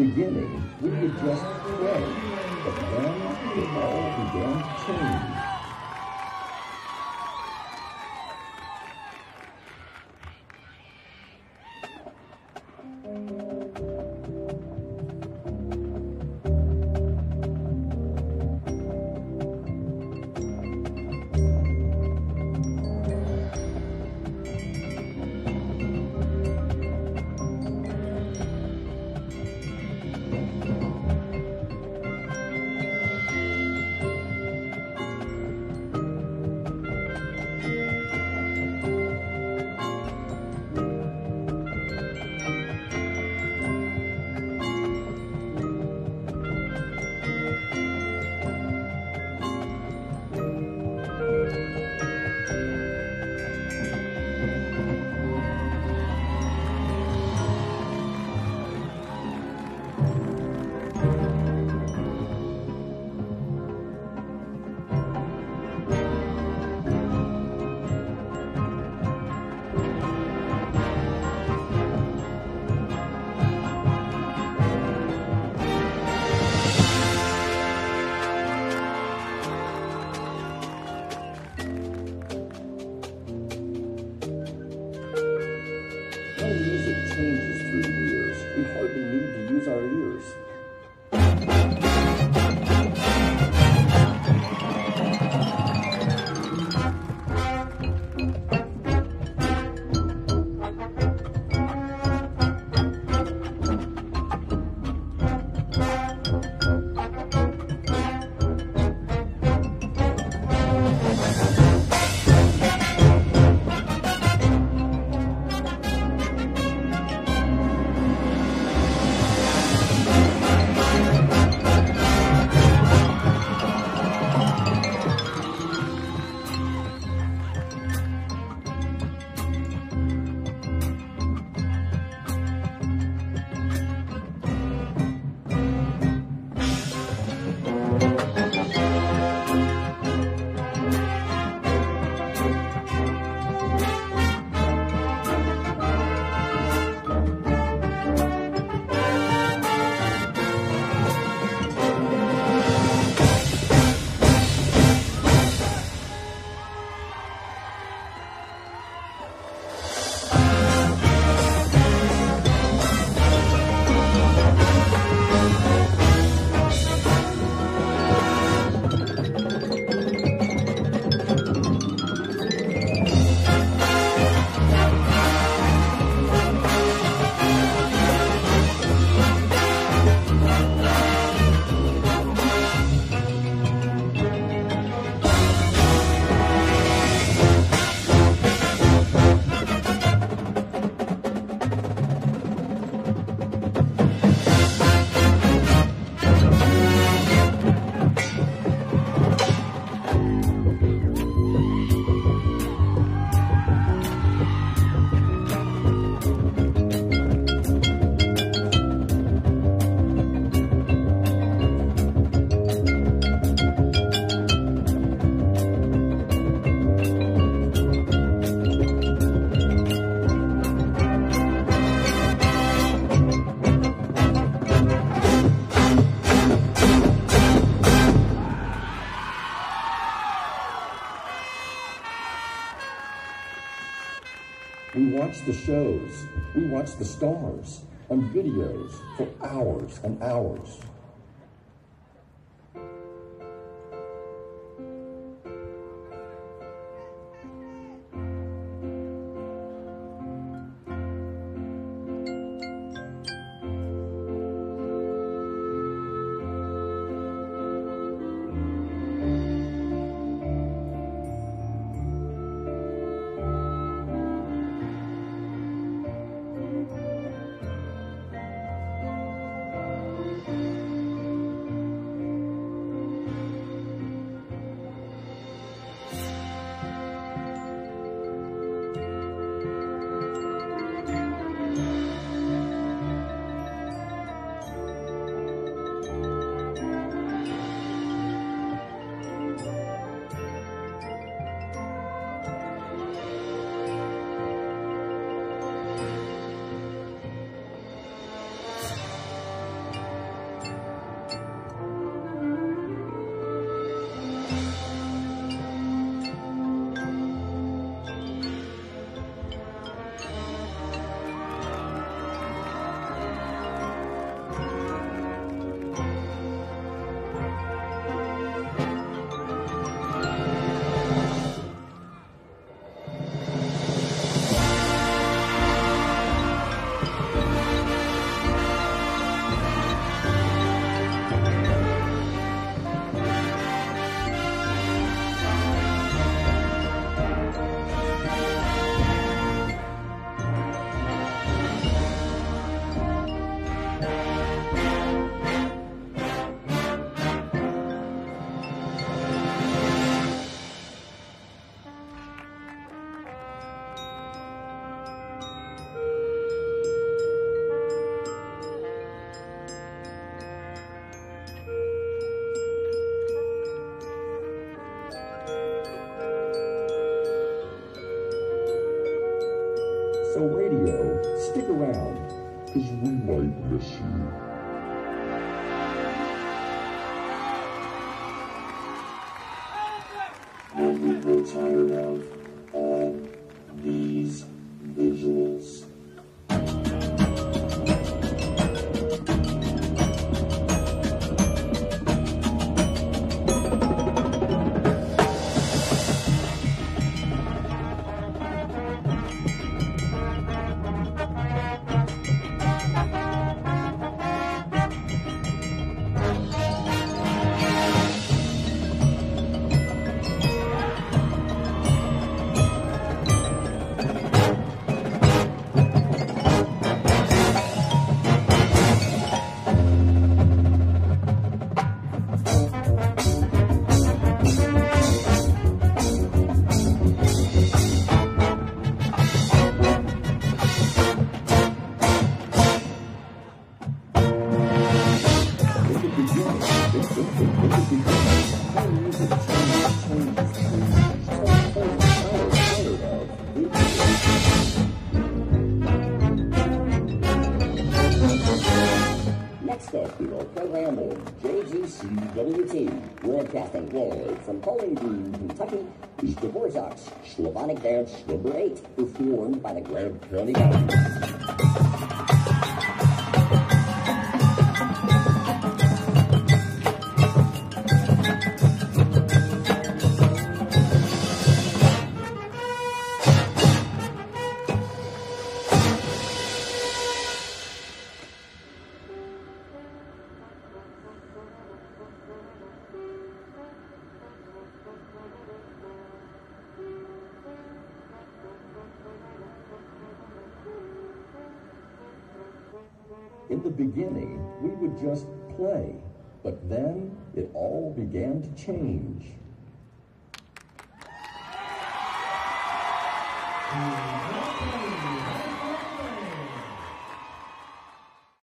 beginning, we would just pray. But then it all began to change. When watch the shows, we watch the stars on videos for hours and hours. Stick around, because we might miss you. Up, your program of JGCWT, broadcasting live from Bowling Green, Kentucky, is Dvorak's Slavonic Dance Number 8, performed by the Grant County Band. In the beginning, we would just play, but then it all began to change.